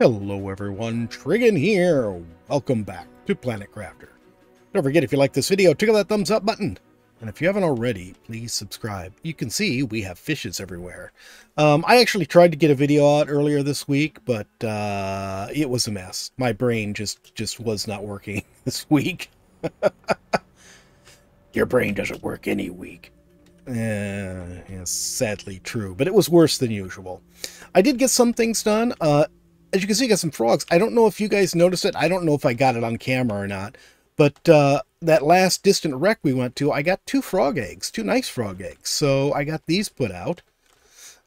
Hello everyone, Trigan here. Welcome back to Planet Crafter. Don't forget if you like this video, tickle that thumbs up button. And if you haven't already, please subscribe. You can see we have fishes everywhere. Um, I actually tried to get a video out earlier this week, but uh, it was a mess. My brain just, just was not working this week. Your brain doesn't work any week. Yeah, yeah, sadly true, but it was worse than usual. I did get some things done. Uh, as you can see, I got some frogs. I don't know if you guys noticed it. I don't know if I got it on camera or not. But uh, that last distant wreck we went to, I got two frog eggs, two nice frog eggs. So I got these put out.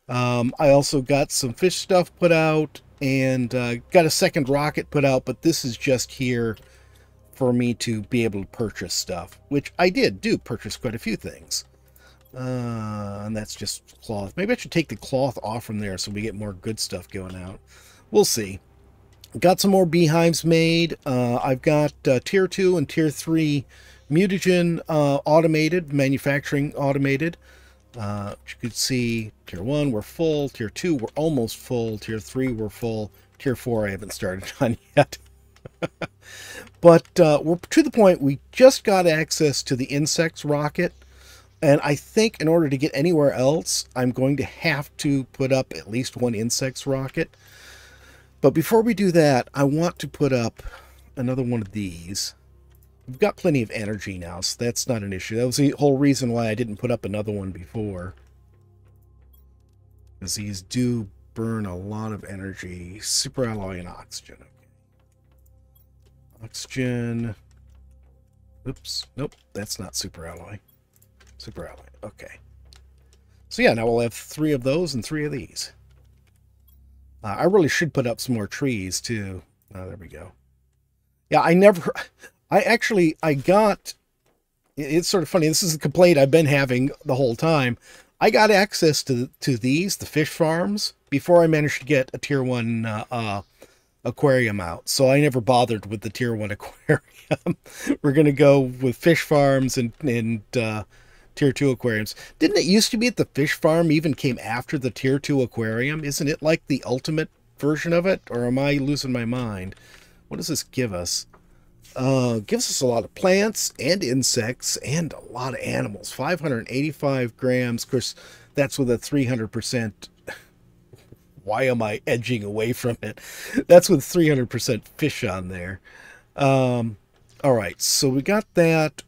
Um, I also got some fish stuff put out and uh, got a second rocket put out. But this is just here for me to be able to purchase stuff, which I did do purchase quite a few things. Uh, and that's just cloth. Maybe I should take the cloth off from there so we get more good stuff going out. We'll see. Got some more beehives made. Uh, I've got uh, tier 2 and tier 3 mutagen uh, automated, manufacturing automated. Uh, you could see tier 1 we're full, tier 2 we're almost full, tier 3 we're full, tier 4 I haven't started on yet. but uh, we're to the point we just got access to the insects rocket. And I think in order to get anywhere else, I'm going to have to put up at least one insects rocket. But before we do that, I want to put up another one of these. We've got plenty of energy now, so that's not an issue. That was the whole reason why I didn't put up another one before. Because these do burn a lot of energy. Super alloy and oxygen. Okay. Oxygen. Oops. Nope, that's not super alloy. Super alloy. Okay. So yeah, now we'll have three of those and three of these. Uh, I really should put up some more trees too. Oh, there we go. Yeah, I never, I actually, I got, it's sort of funny. This is a complaint I've been having the whole time. I got access to, to these, the fish farms, before I managed to get a tier one uh, uh, aquarium out. So I never bothered with the tier one aquarium. We're going to go with fish farms and, and, uh, tier 2 aquariums. Didn't it used to be that the fish farm even came after the tier 2 aquarium? Isn't it like the ultimate version of it? Or am I losing my mind? What does this give us? Uh, gives us a lot of plants and insects and a lot of animals. 585 grams. Of course, that's with a 300%. Why am I edging away from it? That's with 300% fish on there. Um, all right, so we got that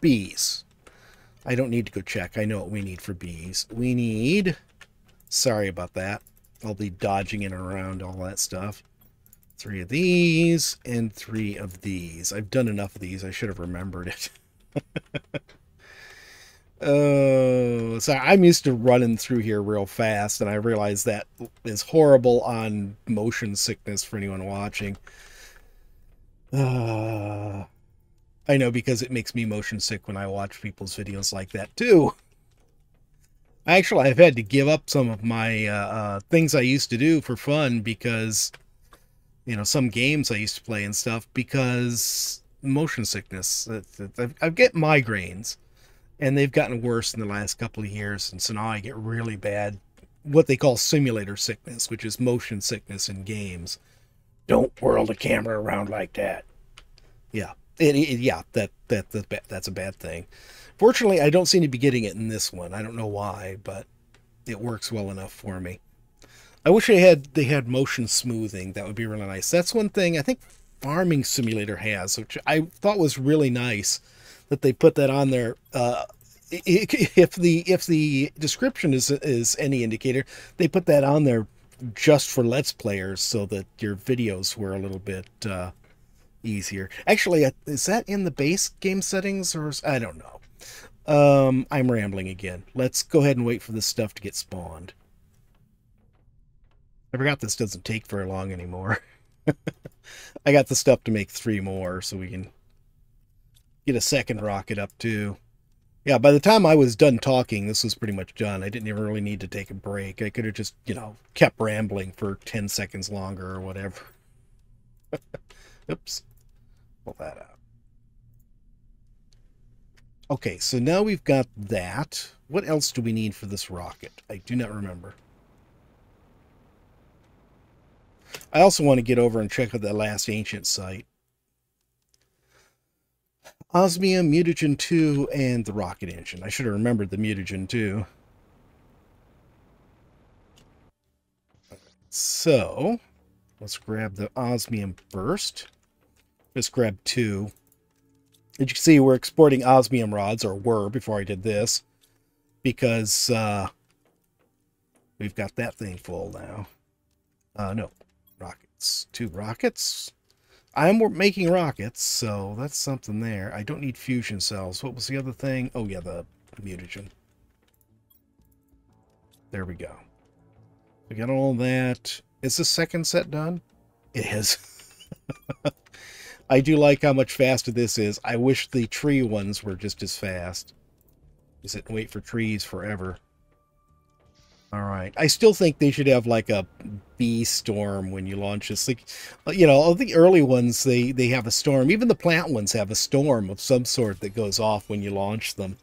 bees. I don't need to go check. I know what we need for bees. We need... Sorry about that. I'll be dodging in and around all that stuff. Three of these and three of these. I've done enough of these. I should have remembered it. Oh, so I'm used to running through here real fast, and I realize that is horrible on motion sickness for anyone watching. Uh, I know because it makes me motion sick when I watch people's videos like that too. Actually, I've had to give up some of my uh, uh, things I used to do for fun because, you know, some games I used to play and stuff because motion sickness. I get migraines, and they've gotten worse in the last couple of years, and so now I get really bad, what they call simulator sickness, which is motion sickness in games. Don't whirl the camera around like that. Yeah, it, it, yeah, that, that, that that's a bad thing. Fortunately, I don't seem to be getting it in this one. I don't know why, but it works well enough for me. I wish they had they had motion smoothing. That would be really nice. That's one thing I think Farming Simulator has, which I thought was really nice that they put that on there. Uh, if the if the description is is any indicator, they put that on there just for Let's Players so that your videos were a little bit uh, easier. Actually, is that in the base game settings or I don't know. Um, I'm rambling again. Let's go ahead and wait for this stuff to get spawned. I forgot this doesn't take very long anymore. I got the stuff to make three more so we can get a second rocket up too. Yeah, by the time I was done talking, this was pretty much done. I didn't even really need to take a break. I could have just, you know, kept rambling for 10 seconds longer or whatever. Oops pull that out. Okay, so now we've got that. What else do we need for this rocket? I do not remember. I also want to get over and check out the last ancient site. Osmium, Mutagen 2, and the rocket engine. I should have remembered the Mutagen 2. So, let's grab the osmium first. Just grab two. As you can see, we're exporting osmium rods, or were before I did this, because uh, we've got that thing full now. Uh, no, rockets. Two rockets. I'm making rockets, so that's something there. I don't need fusion cells. What was the other thing? Oh, yeah, the mutagen. There we go. We got all that. Is the second set done? It is. I do like how much faster this is. I wish the tree ones were just as fast. Is it wait for trees forever? All right. I still think they should have like a bee storm when you launch this. Like, uh, you know, all the early ones, they, they have a storm. Even the plant ones have a storm of some sort that goes off when you launch them.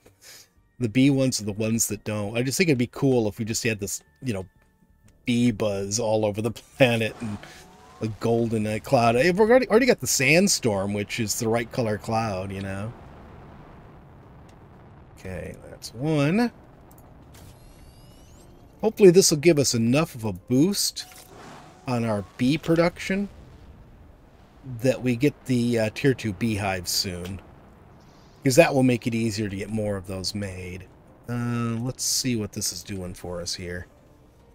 The bee ones are the ones that don't. I just think it'd be cool if we just had this, you know, bee buzz all over the planet and a golden cloud. We've already, already got the sandstorm, which is the right color cloud, you know. Okay, that's one. Hopefully this will give us enough of a boost on our bee production that we get the uh, tier 2 beehives soon. Because that will make it easier to get more of those made. Uh, let's see what this is doing for us here.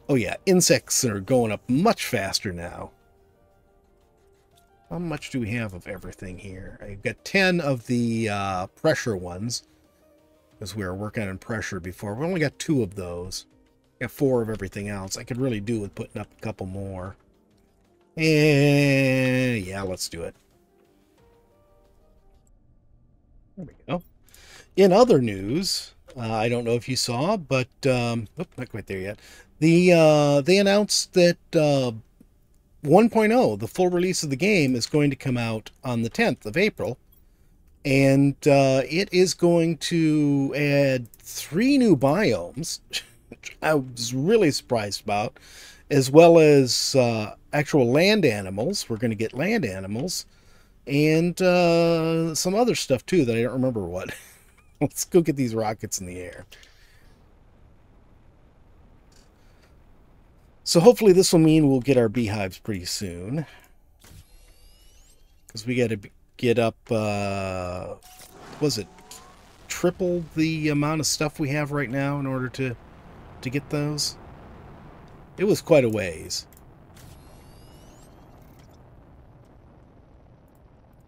Oh yeah, insects are going up much faster now. How much do we have of everything here? I've got 10 of the uh, pressure ones. Because we were working on pressure before. We only got two of those. Got four of everything else. I could really do with putting up a couple more. And yeah, let's do it. There we go. In other news, uh, I don't know if you saw, but um, oh, not quite there yet. The uh, they announced that uh, 1.0, the full release of the game, is going to come out on the 10th of April, and uh, it is going to add three new biomes, which I was really surprised about, as well as uh, actual land animals. We're going to get land animals, and uh, some other stuff too that I don't remember what. Let's go get these rockets in the air. So hopefully this will mean we'll get our beehives pretty soon. Because we got to get up, uh, was it triple the amount of stuff we have right now in order to, to get those? It was quite a ways.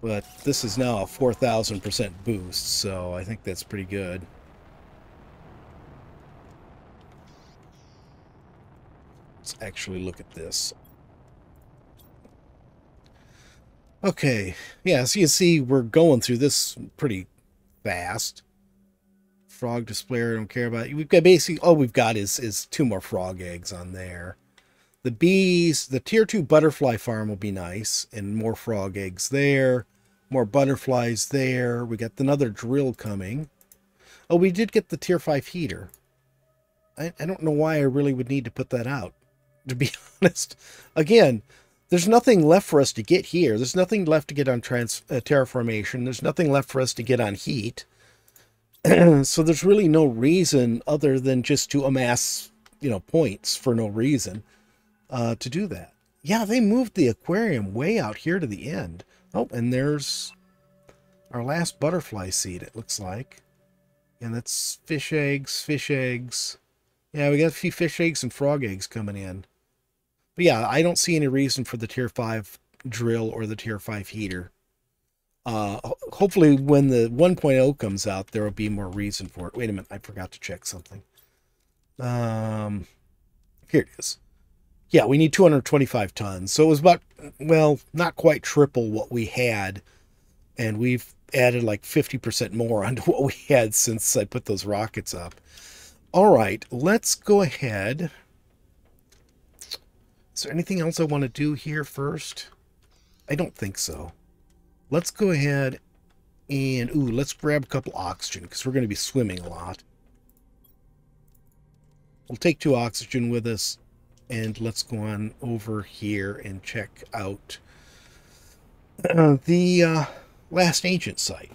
But this is now a 4,000% boost, so I think that's pretty good. Actually look at this. Okay, yeah, so you see we're going through this pretty fast. Frog displayer, I don't care about. We've got basically, all we've got is, is two more frog eggs on there. The bees, the tier 2 butterfly farm will be nice, and more frog eggs there. More butterflies there. We got another drill coming. Oh, we did get the tier 5 heater. I, I don't know why I really would need to put that out to be honest. Again, there's nothing left for us to get here. There's nothing left to get on trans uh, terraformation. There's nothing left for us to get on heat. so there's really no reason other than just to amass, you know, points for no reason uh, to do that. Yeah, they moved the aquarium way out here to the end. Oh, and there's our last butterfly seed, it looks like. And that's fish eggs, fish eggs. Yeah, we got a few fish eggs and frog eggs coming in. But yeah, I don't see any reason for the tier 5 drill or the tier 5 heater. Uh, hopefully when the 1.0 comes out, there will be more reason for it. Wait a minute, I forgot to check something. Um, here it is. Yeah, we need 225 tons. So it was about, well, not quite triple what we had. And we've added like 50% more onto what we had since I put those rockets up. All right, let's go ahead is there anything else I want to do here first? I don't think so. Let's go ahead and, ooh, let's grab a couple oxygen because we're going to be swimming a lot. We'll take two oxygen with us. and let's go on over here and check out uh, the uh, Last Ancient site.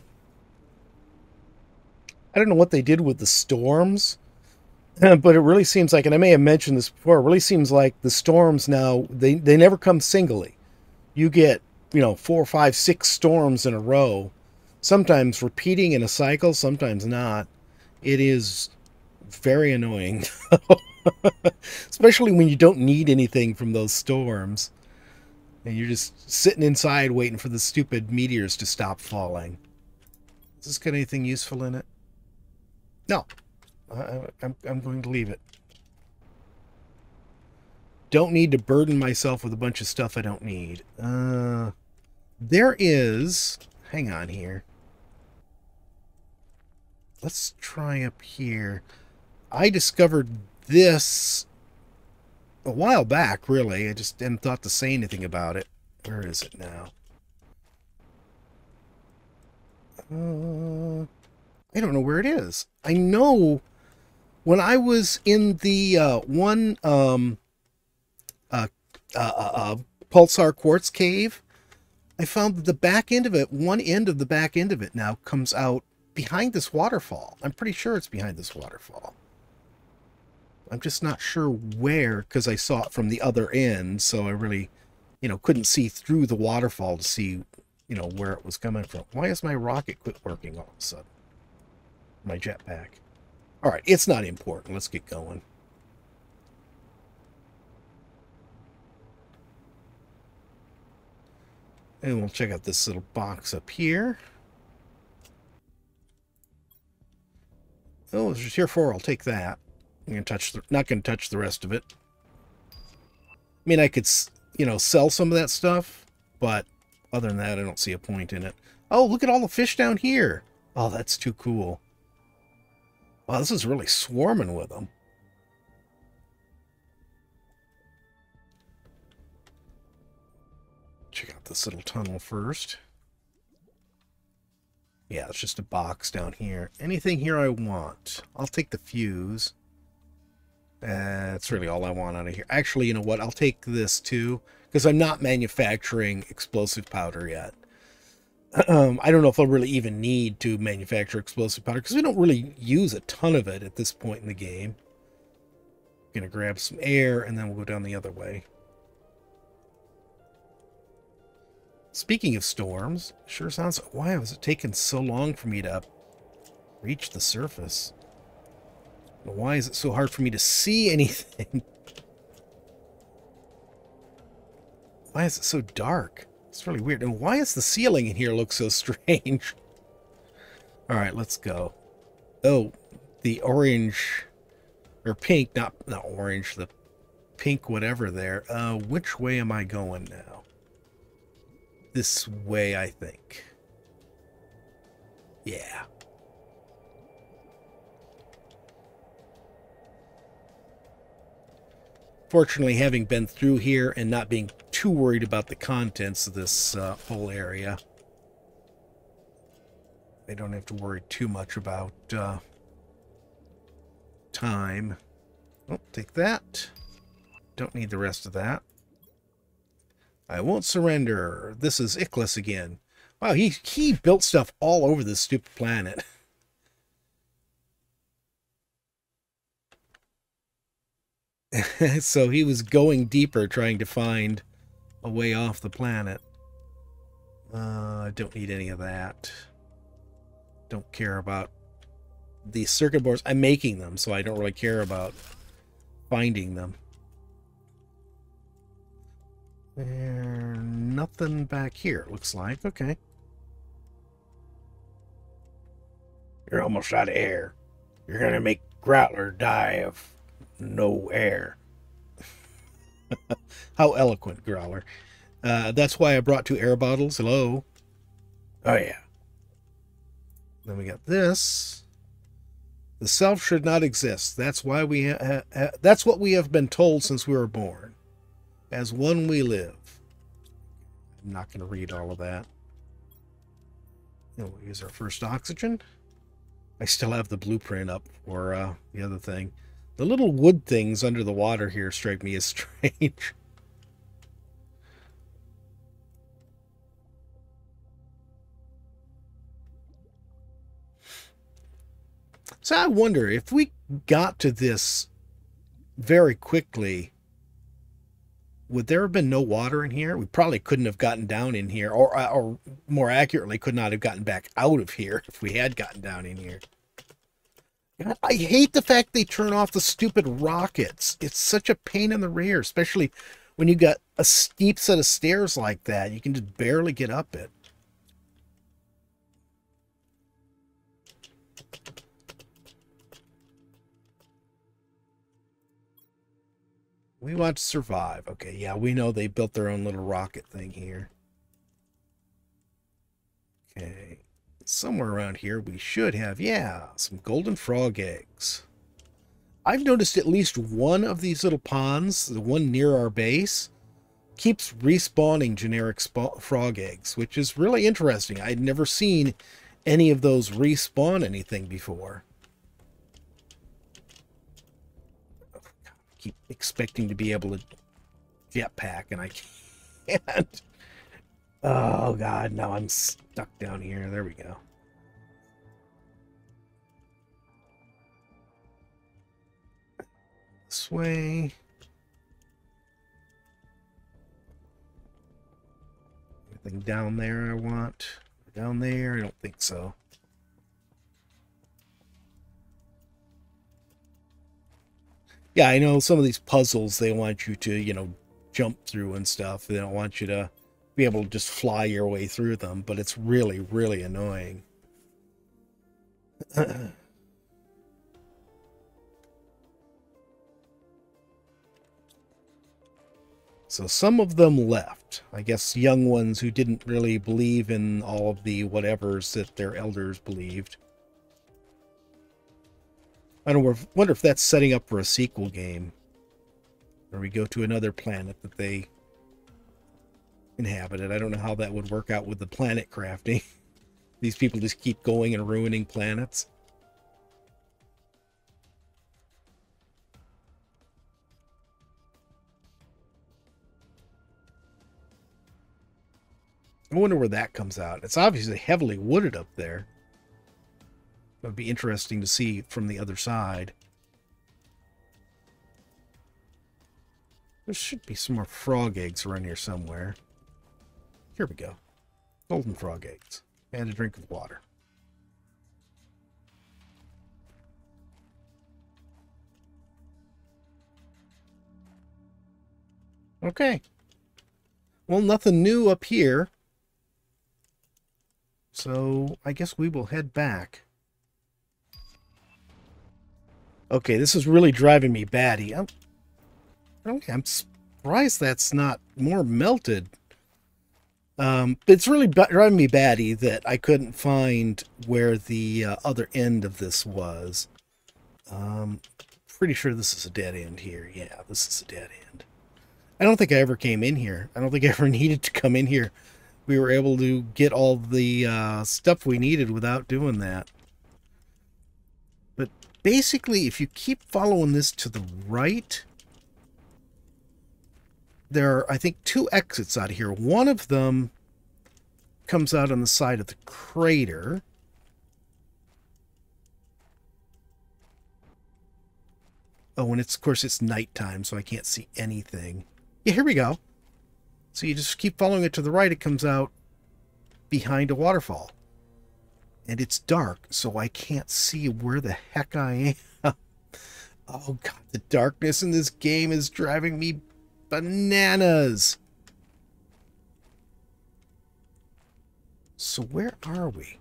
I don't know what they did with the storms, but it really seems like, and I may have mentioned this before, it really seems like the storms now, they, they never come singly. You get, you know, four, five, six storms in a row, sometimes repeating in a cycle, sometimes not. It is very annoying, especially when you don't need anything from those storms. And you're just sitting inside waiting for the stupid meteors to stop falling. Does this got anything useful in it? No. I'm, I'm going to leave it. Don't need to burden myself with a bunch of stuff I don't need. Uh, there is... Hang on here. Let's try up here. I discovered this a while back, really. I just didn't thought to say anything about it. Where is it now? Uh, I don't know where it is. I know when I was in the uh, one um, uh, uh, uh, uh Pulsar Quartz Cave, I found that the back end of it, one end of the back end of it now comes out behind this waterfall. I'm pretty sure it's behind this waterfall. I'm just not sure where because I saw it from the other end, so I really, you know, couldn't see through the waterfall to see, you know, where it was coming from. Why is my rocket quit working all of a sudden? My jetpack. All right, it's not important. Let's get going. And we'll check out this little box up here. Oh, there's tier four. I'll take that. I'm gonna touch the, not gonna touch the rest of it. I mean, I could, you know, sell some of that stuff, but other than that, I don't see a point in it. Oh, look at all the fish down here. Oh, that's too cool. Wow, this is really swarming with them. Check out this little tunnel first. Yeah, it's just a box down here. Anything here I want. I'll take the fuse. That's really all I want out of here. Actually, you know what? I'll take this too, because I'm not manufacturing explosive powder yet. Um, I don't know if I'll really even need to manufacture explosive powder, because we don't really use a ton of it at this point in the game. I'm to grab some air, and then we'll go down the other way. Speaking of storms, sure sounds... Why was it taking so long for me to reach the surface? Why is it so hard for me to see anything? Why is it so dark? It's really weird. And why is the ceiling in here look so strange? Alright, let's go. Oh, the orange... Or pink, not, not orange, the pink whatever there. Uh, which way am I going now? This way, I think. Yeah. Fortunately, having been through here and not being too worried about the contents of this uh, whole area, they don't have to worry too much about uh, time. Oh, take that. Don't need the rest of that. I won't surrender. This is Ichlas again. Wow, he, he built stuff all over this stupid planet. so he was going deeper trying to find a way off the planet. Uh, I don't need any of that. Don't care about the circuit boards. I'm making them, so I don't really care about finding them. There's nothing back here, looks like. Okay. You're almost out of air. You're going to make Growler die of no air. How eloquent, Growler. Uh, that's why I brought two air bottles. Hello. Oh, yeah. Then we got this. The self should not exist. That's why we ha ha that's what we have been told since we were born. As one we live. I'm not going to read all of that. we'll use our first oxygen. I still have the blueprint up for uh, the other thing. The little wood things under the water here strike me as strange. So I wonder if we got to this very quickly, would there have been no water in here? We probably couldn't have gotten down in here, or, or more accurately, could not have gotten back out of here if we had gotten down in here. God, I hate the fact they turn off the stupid rockets. It's such a pain in the rear, especially when you got a steep set of stairs like that. You can just barely get up it. We want to survive. Okay, yeah, we know they built their own little rocket thing here. Okay, somewhere around here we should have, yeah, some golden frog eggs. I've noticed at least one of these little ponds, the one near our base, keeps respawning generic frog eggs, which is really interesting. I'd never seen any of those respawn anything before. keep expecting to be able to jetpack, and I can't. Oh, God, now I'm stuck down here. There we go. This way. Anything down there I want? Down there? I don't think so. yeah, I know some of these puzzles they want you to, you know, jump through and stuff. They don't want you to be able to just fly your way through them, but it's really, really annoying. so some of them left. I guess young ones who didn't really believe in all of the whatevers that their elders believed. I don't wonder if that's setting up for a sequel game. Where we go to another planet that they inhabited. I don't know how that would work out with the planet crafting. These people just keep going and ruining planets. I wonder where that comes out. It's obviously heavily wooded up there. It would be interesting to see from the other side. There should be some more frog eggs around here somewhere. Here we go. Golden frog eggs. And a drink of water. Okay. Well, nothing new up here. So I guess we will head back. Okay, this is really driving me batty. I'm, okay, I'm surprised that's not more melted. Um, it's really driving me batty that I couldn't find where the uh, other end of this was. Um, pretty sure this is a dead end here. Yeah, this is a dead end. I don't think I ever came in here. I don't think I ever needed to come in here. We were able to get all the uh, stuff we needed without doing that But basically, if you keep following this to the right, there are, I think, two exits out of here. One of them comes out on the side of the crater. Oh, and it's, of course, it's nighttime, so I can't see anything. Yeah, here we go. So you just keep following it to the right, it comes out behind a waterfall and it's dark, so I can't see where the heck I am. oh god, the darkness in this game is driving me bananas. So where are we?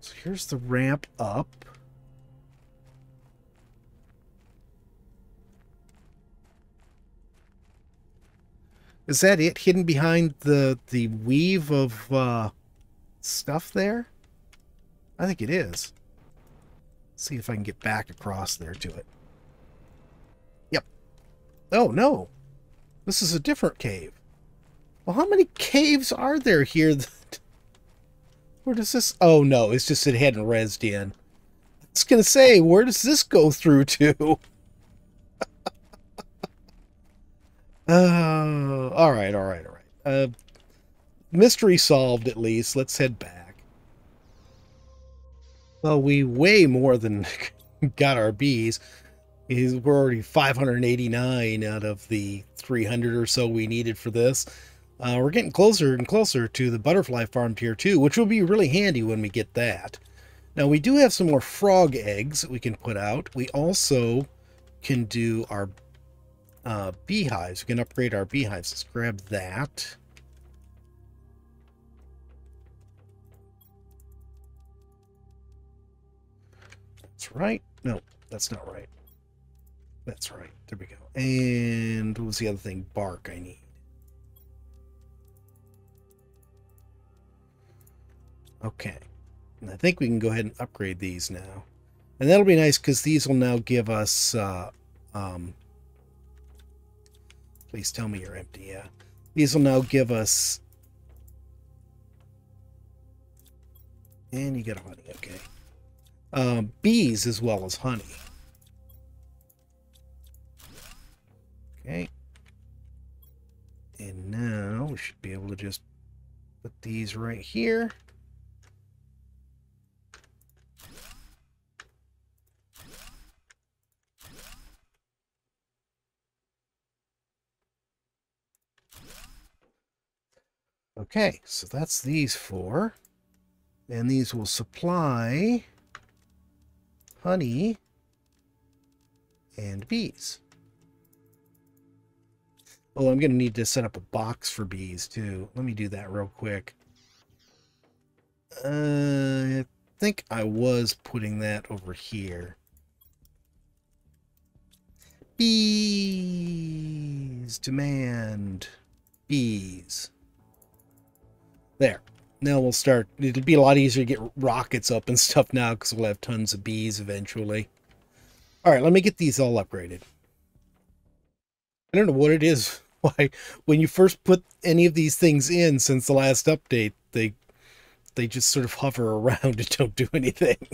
So here's the ramp up. Is that it hidden behind the the weave of uh, stuff there? I think it is. Let's see if I can get back across there to it. Yep. Oh, no. This is a different cave. Well, how many caves are there here that Where does this... Oh, no. It's just it hadn't rezzed in. I was going to say, where does this go through to? Oh, all right, all right, all right. Uh, mystery solved at least. Let's head back. Well, we way more than got our bees. We're already 589 out of the 300 or so we needed for this. Uh, we're getting closer and closer to the butterfly farm tier 2, which will be really handy when we get that. Now, we do have some more frog eggs that we can put out. We also can do our uh, beehives. We can upgrade our beehives. Let's grab that. Right. No, that's not right. That's right. There we go. And what was the other thing? Bark I need. Okay. And I think we can go ahead and upgrade these now. And that'll be nice because these will now give us uh, um, Please tell me you're empty, yeah. These will now give us... And you get a honey, okay. Um, bees as well as honey. Okay. And now we should be able to just put these right here. Okay, so that's these four. And these will supply honey and bees. Oh, I'm going to need to set up a box for bees, too. Let me do that real quick. Uh, I think I was putting that over here. Bees! Demand. Bees. There. Now we'll start. It'll be a lot easier to get rockets up and stuff now because we'll have tons of bees eventually. All right, let me get these all upgraded. I don't know what it is. Why, when you first put any of these things in since the last update, they they just sort of hover around and don't do anything.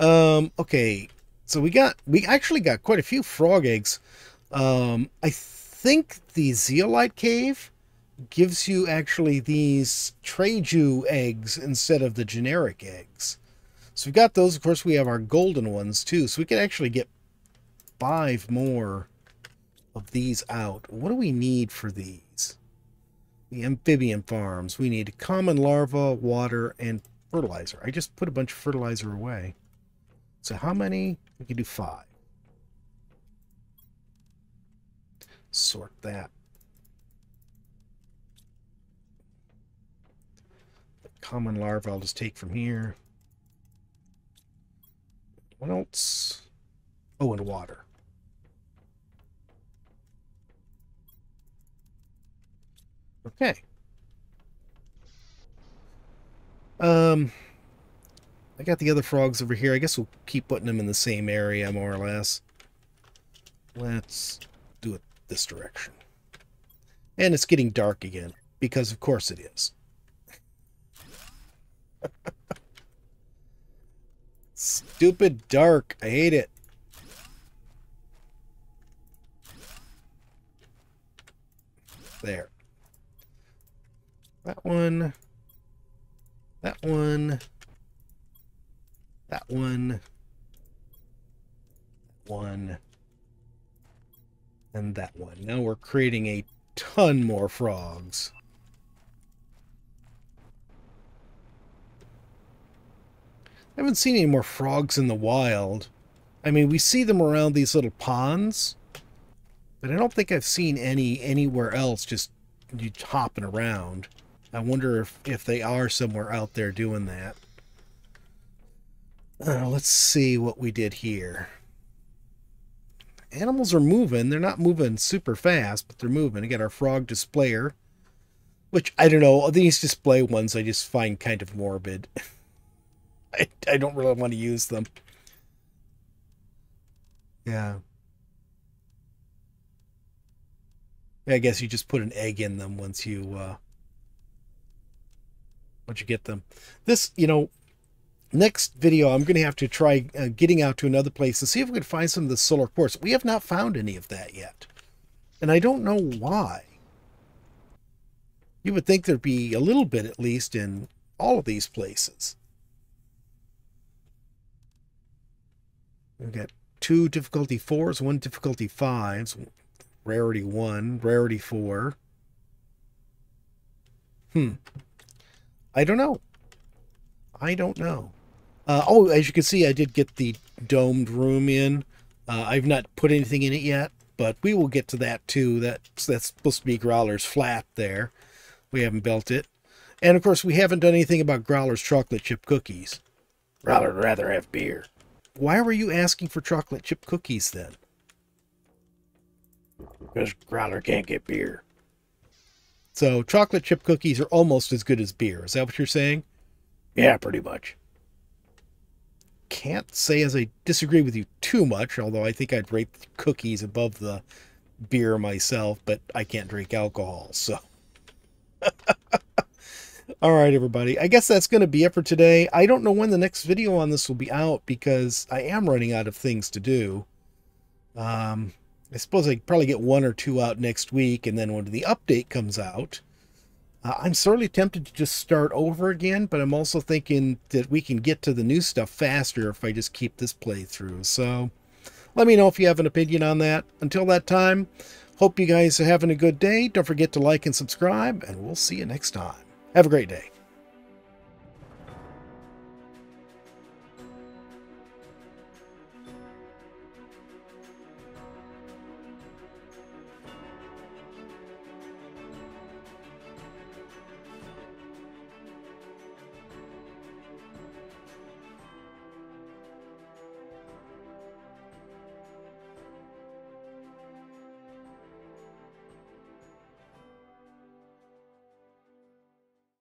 um, okay, so we got we actually got quite a few frog eggs. Um, I think the zeolite cave gives you actually these Treju eggs instead of the generic eggs. So we've got those. Of course, we have our golden ones too. So we can actually get five more of these out. What do we need for these? The amphibian farms. We need common larva, water, and fertilizer. I just put a bunch of fertilizer away. So how many? We can do five. Sort that. Common larva I'll just take from here. What else? Oh, and water. Okay. Um, I got the other frogs over here. I guess we'll keep putting them in the same area, more or less. Let's do it this direction. And it's getting dark again, because of course it is. Stupid dark. I hate it. There. That one. That one. That one. One. And that one. Now we're creating a ton more frogs. I haven't seen any more frogs in the wild. I mean, we see them around these little ponds, but I don't think I've seen any anywhere else just you hopping around. I wonder if, if they are somewhere out there doing that. Uh, let's see what we did here. Animals are moving. They're not moving super fast, but they're moving. Got our frog displayer, which I don't know. These display ones I just find kind of morbid. I, I don't really want to use them. Yeah. I guess you just put an egg in them once you uh, once you get them. This, you know, next video, I'm going to have to try uh, getting out to another place to see if we can find some of the solar quartz. We have not found any of that yet. And I don't know why. You would think there'd be a little bit, at least, in all of these places. We've got two difficulty fours, one difficulty fives, rarity one, rarity four. Hmm. I don't know. I don't know. Uh, oh, as you can see, I did get the domed room in. Uh, I've not put anything in it yet, but we will get to that too. That's, that's supposed to be Growler's flat there. We haven't built it. And of course, we haven't done anything about Growler's chocolate chip cookies. Growler would rather have beer. Why were you asking for chocolate chip cookies then? Because Growler can't get beer. So chocolate chip cookies are almost as good as beer. Is that what you're saying? Yeah, pretty much. Can't say as I disagree with you too much, although I think I'd rate cookies above the beer myself, but I can't drink alcohol, so. All right, everybody. I guess that's going to be it for today. I don't know when the next video on this will be out because I am running out of things to do. Um, I suppose I probably get one or two out next week, and then when the update comes out, uh, I'm sorely tempted to just start over again, but I'm also thinking that we can get to the new stuff faster if I just keep this playthrough. So let me know if you have an opinion on that. Until that time, hope you guys are having a good day. Don't forget to like and subscribe, and we'll see you next time. Have a great day.